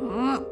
嗯。